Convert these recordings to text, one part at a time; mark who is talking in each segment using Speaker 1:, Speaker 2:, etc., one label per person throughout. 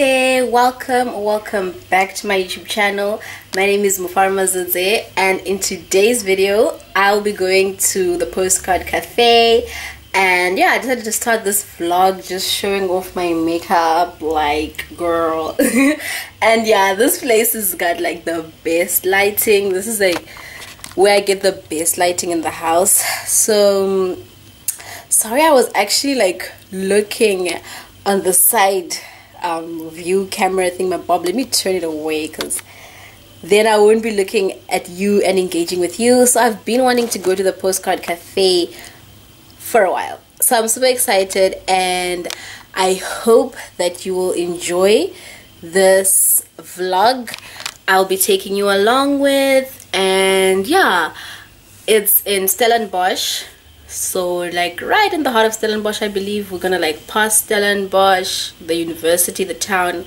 Speaker 1: There, welcome, welcome back to my YouTube channel. My name is Mufaro Mazodze and in today's video, I'll be going to the Postcard Cafe and yeah, I decided to start this vlog just showing off my makeup like girl. and yeah, this place has got like the best lighting. This is like where I get the best lighting in the house. So um, sorry I was actually like looking on the side um, view camera thing my bob let me turn it away because then I won't be looking at you and engaging with you. So I've been wanting to go to the postcard cafe for a while. So I'm super excited and I hope that you will enjoy this vlog I'll be taking you along with. And yeah it's in Stellenbosch so like right in the heart of Stellenbosch I believe we're gonna like pass Stellenbosch the university the town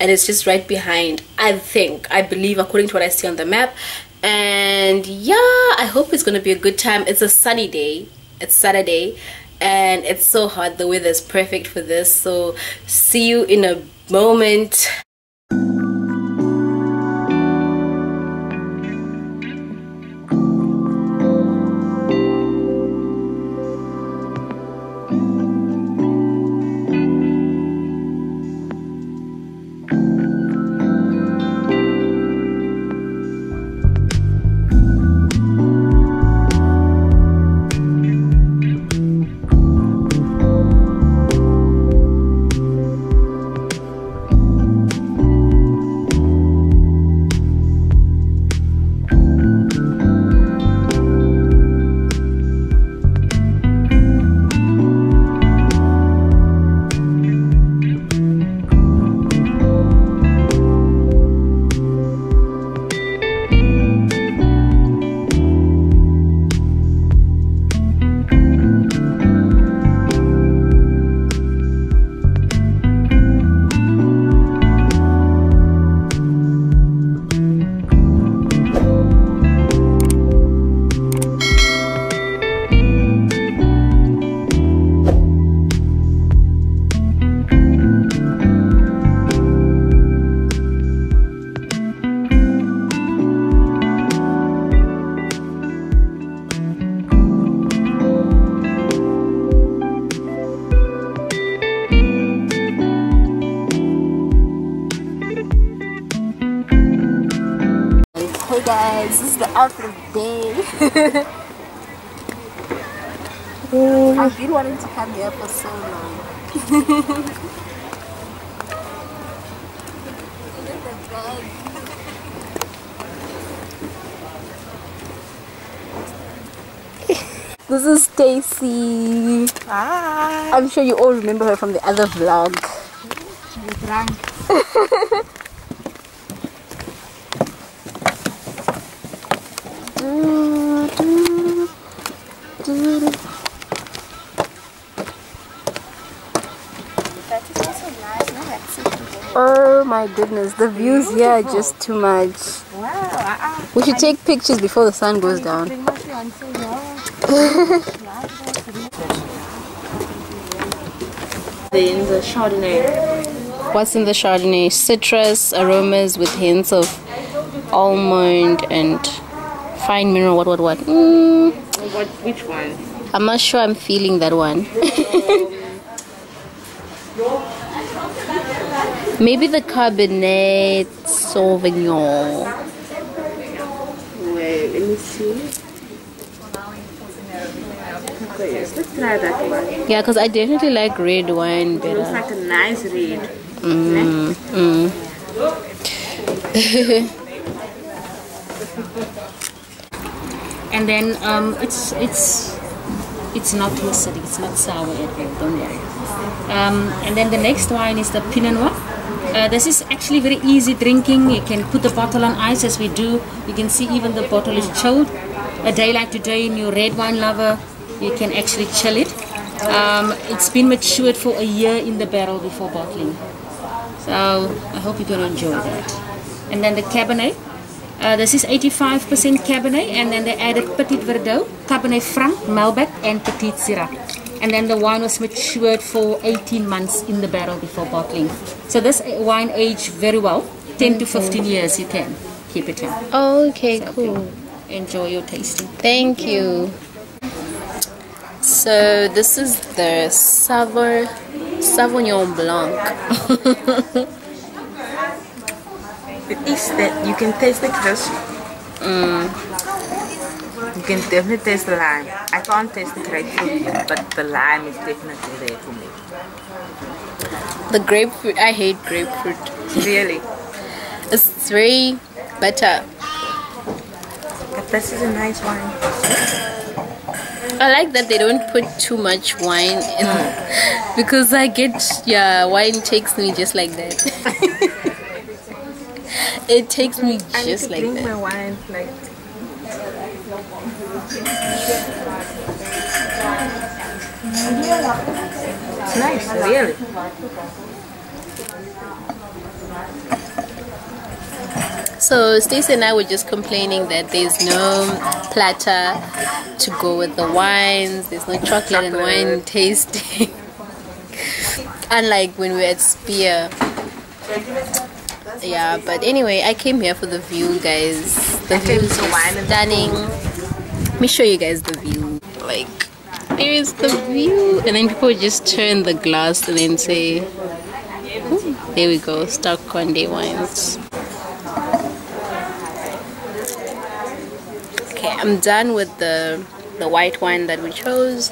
Speaker 1: and it's just right behind I think. I believe according to what I see on the map. And yeah I hope it's gonna be a good time. It's a sunny day. It's Saturday and it's so hot. The weather is perfect for this. So see you in a moment this is the outfit of the day. I've been wanting to come here for so long. this is Stacy.
Speaker 2: Hi.
Speaker 1: I'm sure you all remember her from the other vlog.
Speaker 2: drunk. That is also nice. No, that's it.
Speaker 1: Oh my goodness, the views here are just too much.
Speaker 2: Wow.
Speaker 1: We should take pictures before the sun goes down.
Speaker 2: Bring In the Chardonnay.
Speaker 1: What's in the Chardonnay? Citrus aromas with hints of almond and fine mineral. What, what, what? Mm,
Speaker 2: What? Which one?
Speaker 1: I'm not sure I'm feeling that one. Maybe the Cabernet Sauvignon.
Speaker 2: Wait, let me see. Let's try that one.
Speaker 1: Yeah, because I definitely like red wine better.
Speaker 2: It looks like a nice red.
Speaker 1: Mm, mm.
Speaker 3: and then um, it's it's it's not acidic it's not sour at all don't worry um, and then the next wine is the pinot noir uh, this is actually very easy drinking. You can put the bottle on ice as we do. You can see even the bottle is chilled. A day like today in your red wine lover you can actually chill it. Um, it's been matured for a year in the barrel before bottling. So I hope you're going to enjoy that. And then the cabernet. Uh, this is 85% Cabernet and then they added Petit Verdot, Cabernet Franc, Malbec and Petit Syrah. And then the wine was matured for 18 months in the barrel before bottling. So this wine aged very well, 10 to 15 years you can keep it in.
Speaker 1: Okay, cool.
Speaker 3: Enjoy your tasting.
Speaker 1: Thank you. So this is the Savor Sauvignon Blanc.
Speaker 2: It is that you can taste the crisp. You mm. Can definitely taste the lime. I can't taste the grapefruit but the lime is definitely there for me.
Speaker 1: The grapefruit, I hate grapefruit.
Speaker 2: Really.
Speaker 1: It's very bitter.
Speaker 2: But this is a nice wine.
Speaker 1: I like that they don't put too much wine in hmm. because I get yeah wine takes me just like that. it takes me just like that.
Speaker 2: my wine like It's nice, really.
Speaker 1: So Stacey and I were just complaining that there's no platter to go with the wines. There's no chocolate, and wine tasting. Unlike when we were at Spier. Yeah, but anyway, I came here for the view, guys. The view is
Speaker 2: for wine and the
Speaker 1: stunning. Let me show you guys the view. Like, there's the view, and then people just turn the glass and then say, "Ooh, "There we go, Starke Conde wines." Okay, I'm done with the the white wine that we chose.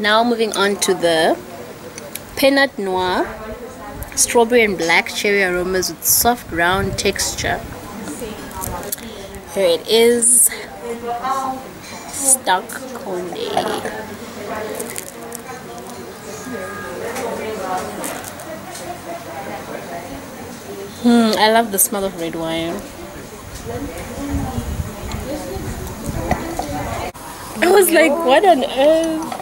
Speaker 1: Now moving on to the Pinot Noir, strawberry and black cherry aromas with soft round texture. Here it is, Starke Conde. Hmm, I love the smell of red wine. I was like, what on earth?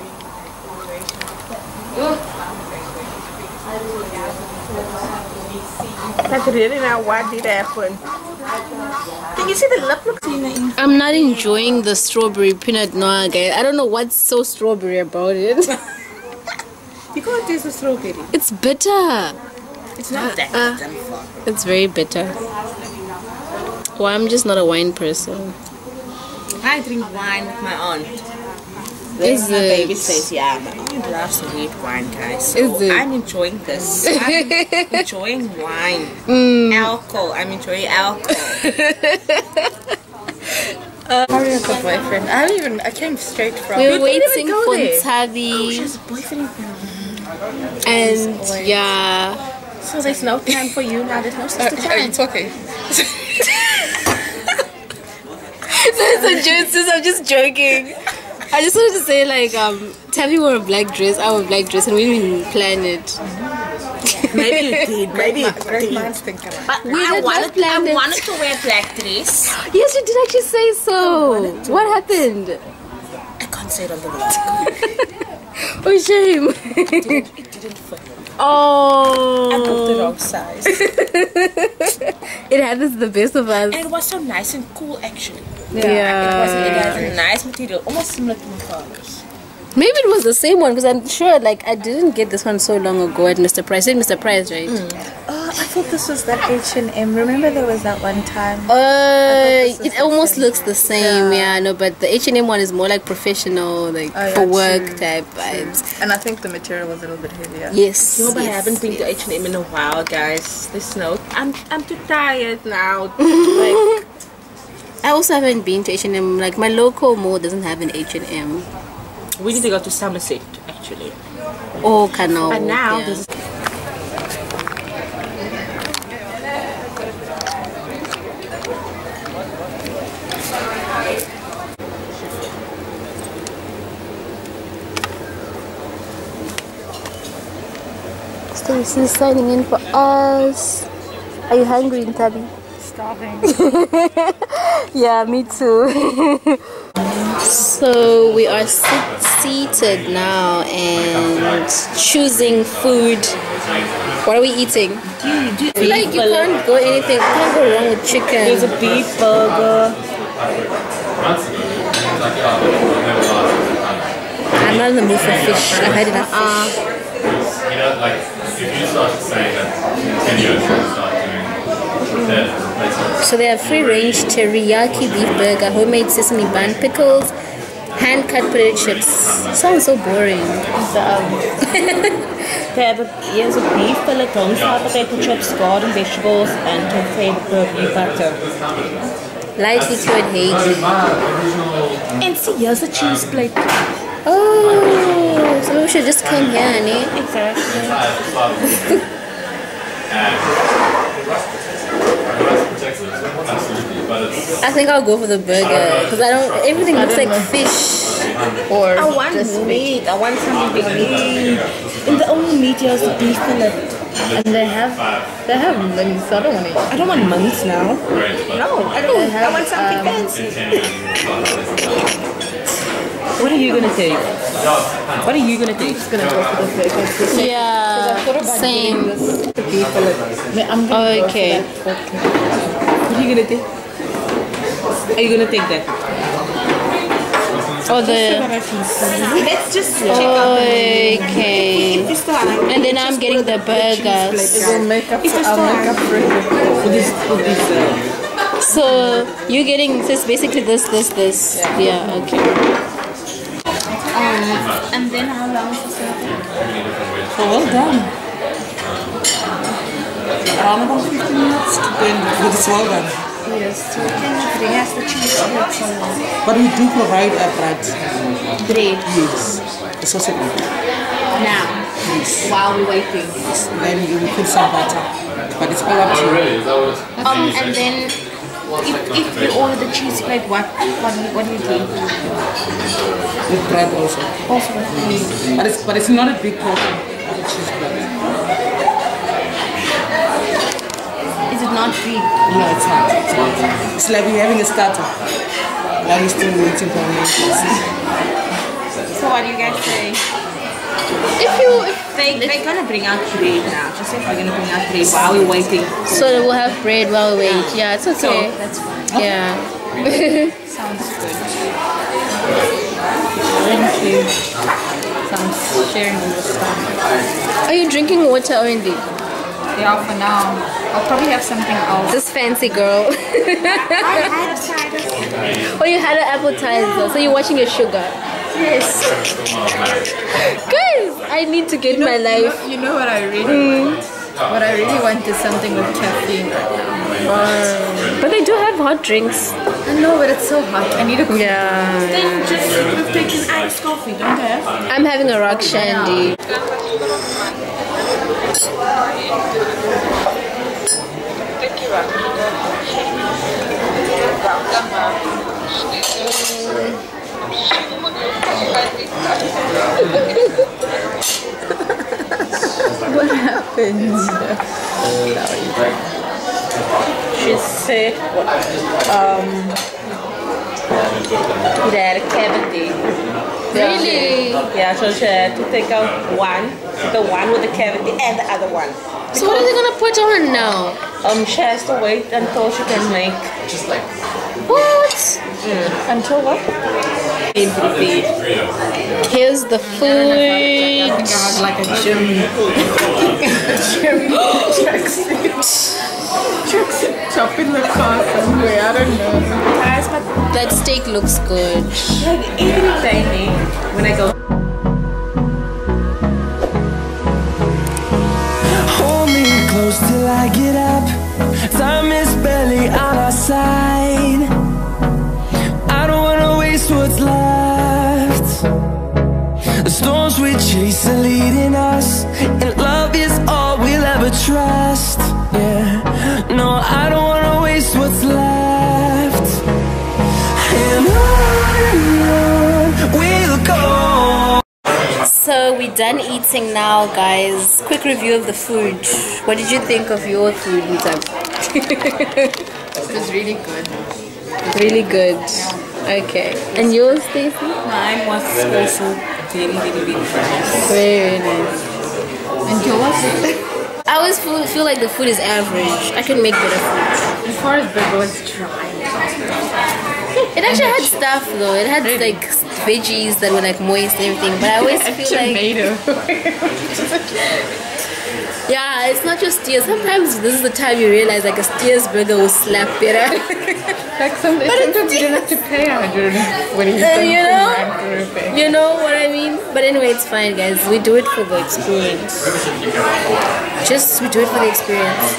Speaker 2: Like really now why did happen? Can you see the lip looks
Speaker 1: I'm not enjoying the strawberry Pinot Noir, guys. I don't know what's so strawberry about it.
Speaker 2: You can't taste the strawberry.
Speaker 1: It's bitter.
Speaker 2: It's not that
Speaker 1: Uh,
Speaker 2: bitter.
Speaker 1: It's very bitter. Well, I'm just not a wine person.
Speaker 2: I drink wine with my aunt.
Speaker 1: Is
Speaker 2: my
Speaker 1: it?
Speaker 2: baby says, yeah, my aunt loves red wine, guys. So
Speaker 1: Is it?
Speaker 2: I'm enjoying this. I'm enjoying wine.
Speaker 1: Mm.
Speaker 2: Alcohol. I'm enjoying alcohol. Uh, Sorry, I got boyfriend. I don't even. I came straight from.
Speaker 1: We were waiting for. Tavi, oh,
Speaker 2: She has a boyfriend.
Speaker 1: and yeah,
Speaker 2: So there's no time for you now. There's no uh, sister
Speaker 4: Are you talking?
Speaker 1: That's a joke. I'm just joking. I just wanted to say, like, um, Tavi wore a black dress, I wore a black dress, and we didn't even plan it.
Speaker 2: Maybe you did. Maybe you
Speaker 4: Great
Speaker 2: did.
Speaker 4: minds think alike.
Speaker 2: But
Speaker 1: We
Speaker 2: I
Speaker 1: did not
Speaker 2: wanted,
Speaker 1: plan
Speaker 2: I
Speaker 1: it.
Speaker 2: wanted to wear black dress.
Speaker 1: Yes, you did actually say so. What happened?
Speaker 2: I can't say it on the vlog.
Speaker 1: Oh, shame.
Speaker 2: it didn't fit.
Speaker 1: Oh.
Speaker 2: I bought the wrong size.
Speaker 1: It happens to the best of us.
Speaker 2: And it was so nice and cool, actually.
Speaker 1: Yeah.
Speaker 2: It was. It has a nice material, almost similar to my father's.
Speaker 1: Maybe it was the same one because I'm sure, like, I didn't get this one so long ago at Mr. Price. Said Mr. Price, right?
Speaker 4: Oh, I thought this was that H&M. Remember there was that one time?
Speaker 1: Uh, it almost
Speaker 4: same.
Speaker 1: looks the same, yeah. No, but the H and M one is more like professional, like
Speaker 4: Oh, yeah,
Speaker 1: for work
Speaker 4: true,
Speaker 1: type vibes.
Speaker 4: And I think the material was a little bit heavier.
Speaker 1: Yes.
Speaker 2: You know, but I haven't been to. H&M in a while, guys. This no. I'm I'm too tired now. like,
Speaker 1: I also haven't been to H and M. Like my local mall doesn't have an H and M
Speaker 2: we need to go to Somerset, actually.
Speaker 1: Oh, or Canal.
Speaker 2: But now
Speaker 1: yeah.
Speaker 2: this is
Speaker 1: signing in for us. Are you hungry, Tabi?
Speaker 4: Starving.
Speaker 1: Yeah, me too. so we are sit- seated now and choosing food. What are we eating? I feel like you can't go anything. You can't go wrong with chicken.
Speaker 2: There's a beef burger.
Speaker 1: I'm not in the mood for fish. I've had enough fish.
Speaker 5: Uh,
Speaker 6: You know, like, if you start to that 10 years start doing that.
Speaker 1: So they have free range teriyaki beef burger, homemade sesame bun, pickles, hand cut potato chips. Sounds so boring.
Speaker 2: They have a, here's a beef fillet, homestyle potato chips, garden vegetables, and tofu beef butter.
Speaker 1: Lightly cured Haiti.
Speaker 2: And see, here's a cheese plate.
Speaker 1: Oh, so we should just come here, honey.
Speaker 2: Exactly.
Speaker 6: Absolutely, but it's
Speaker 1: I think I'll go for the burger because I don't. Everything looks like fish. Or
Speaker 2: I want meat. I want something big meat. And the only meat here is the beef fillet.
Speaker 4: And they have they have mince. I don't want to.
Speaker 2: I don't want mince now. No, I don't. I want something um, fancy. What are you gonna take? What are you gonna take?
Speaker 4: gonna go for the burger.
Speaker 1: Yeah, same.
Speaker 4: The beef fillet. I'm gonna
Speaker 1: Okay.
Speaker 4: go for that.
Speaker 2: What are you gonna take? Are you gonna take that?
Speaker 1: Or the
Speaker 2: Let's just check out
Speaker 1: okay. And then I'm getting the burgers.
Speaker 4: We'll make up.
Speaker 2: It's just
Speaker 4: I'll make up for
Speaker 2: this, with this, uh,
Speaker 1: So you're getting this basically this, this, this. Yeah. Okay.
Speaker 5: and then how long is the serving?
Speaker 2: oh, well done. Around about 15 minutes to then with this well done.
Speaker 5: Yes, so it has the cheese plates.
Speaker 7: But we do provide a bread.
Speaker 5: Bread.
Speaker 7: Yes. The sausage.
Speaker 5: Now, while we're waiting.
Speaker 7: Then you put some butter. But it's all up to you.
Speaker 5: Um, and then if, if we order the cheese plate, what what do you, what do you think?
Speaker 7: With bread also.
Speaker 5: Also with.
Speaker 7: But it's but it's not a big portion of the cheese bread.
Speaker 5: Is it not big?
Speaker 7: No, it's not. It's not. It's like we're having a starter while you're still waiting for a main course.
Speaker 2: So what do you guys say?
Speaker 1: If you, if,
Speaker 2: They, they're gonna bring out bread now. Just if we're gonna bring out bread while we're waiting.
Speaker 1: so we'll have bread while we wait. Yeah, it's okay.
Speaker 5: That's fine.
Speaker 1: Yeah.
Speaker 5: Sounds good. Thank you. Sounds sharing all the stuff.
Speaker 1: Are you drinking water only?
Speaker 5: Yeah, for now. I'll probably have something else.
Speaker 1: This fancy girl. oh, you had an appetizer, so you're watching your sugar.
Speaker 5: Yes.
Speaker 1: Guys, I need to get my
Speaker 4: You
Speaker 1: life.
Speaker 4: know, you know what I really mm. want? What I really want is something with caffeine.
Speaker 1: But they do have hot drinks.
Speaker 4: I know, but it's so hot. I need a
Speaker 1: Yeah.
Speaker 2: Then just we've taken iced coffee, don't they?
Speaker 1: I'm having a rock shandy.
Speaker 4: What happens?
Speaker 2: She said, um, had a cavity.
Speaker 1: Really?
Speaker 2: Yeah, so she had to take out one, the one with the cavity and the other one.
Speaker 1: So what are they gonna put on now?
Speaker 2: Um, she has to wait until she can make. Just like.
Speaker 1: What?
Speaker 2: Until what? In.
Speaker 1: Here's the food.
Speaker 4: I have like a gym. gym tracksuit. Tracksuit top in the car somewhere. I don't know.
Speaker 2: Guys, but
Speaker 1: That steak looks good.
Speaker 2: like every day when I go
Speaker 8: Hold me close till I get up. Time is barely on our side. I don't wanna waste what's left. The storms we chase are leading us, and love is all we'll ever trust.
Speaker 1: We're done eating now, guys. Quick review of the food. What did you think of your food?
Speaker 4: It was really good.
Speaker 1: really good. Okay. And yours, Stacey?
Speaker 2: Mine was also very, very, very nice.
Speaker 1: Very nice.
Speaker 4: And yours?
Speaker 1: I always feel, feel like the food is average. I can make better food.
Speaker 4: As far as burger was dry.
Speaker 1: It actually had stuff though. It had like veggies that were like moist and everything. But I always feel like
Speaker 4: Tomato.
Speaker 1: yeah, it's not just steers. Sometimes this is the time you realize like a steers burger will slap better.
Speaker 4: like some, sometimes you don't have to pay 100 when you
Speaker 1: Uh, you know? you know what I mean? But anyway, it's fine, guys. We do it for the experience. Just we do it for the experience.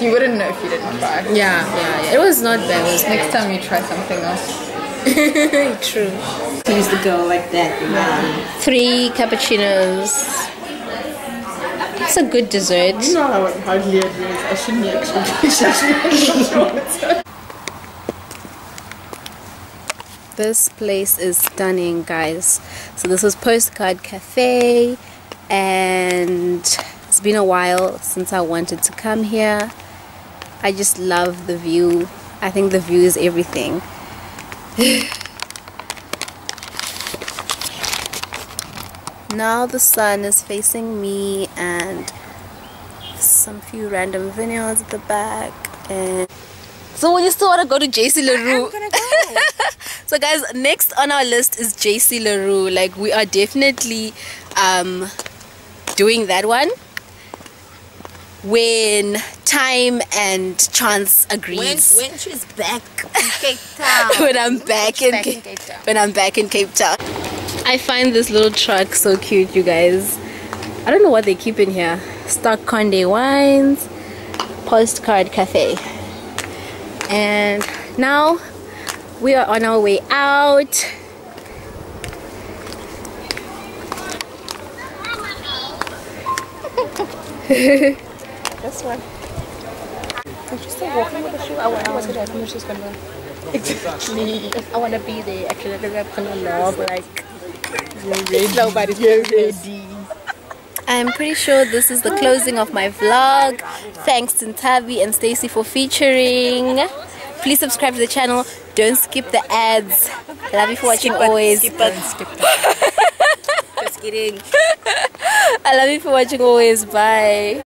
Speaker 4: You wouldn't know if you didn't try.
Speaker 1: Yeah, yeah, yeah. It was not bad. Was
Speaker 4: Next time you try something else.
Speaker 1: true.
Speaker 7: Used to go like that.
Speaker 1: Um, Three cappuccinos. It's a good dessert.
Speaker 4: You know how hardly is. I shouldn't expectations.
Speaker 1: This place is stunning, guys. So this was Postcard Cafe, and it's been a while since I wanted to come here. I just love the view. I think the view is everything. now the sun is facing me and some few random vineyards at the back and so you still want to go to JC Le Roux. so guys next on our list is JC Le Roux. Like we are definitely um doing that one when time and chance agrees
Speaker 2: when she's back in Cape Town.
Speaker 1: when I'm back in,
Speaker 3: back in Cape Town.
Speaker 1: when I'm back in Cape Town. I find this little truck so cute, you guys. I don't know what they keep in here. Starke Conde wines, postcard cafe, and now we are on our way out. this one. Is she still walking with the shoe? I want to watch how she's gonna. Exactly. I want to be there. Actually, I'm gonna love like. Nobody's ready. I'm pretty sure this is the closing of my vlog. Thanks to Tavi and Stacy for featuring. Please subscribe to the channel. Don't skip the ads. Love you for watching always. Skip it. Skip Just kidding. I love you for watching always. Bye.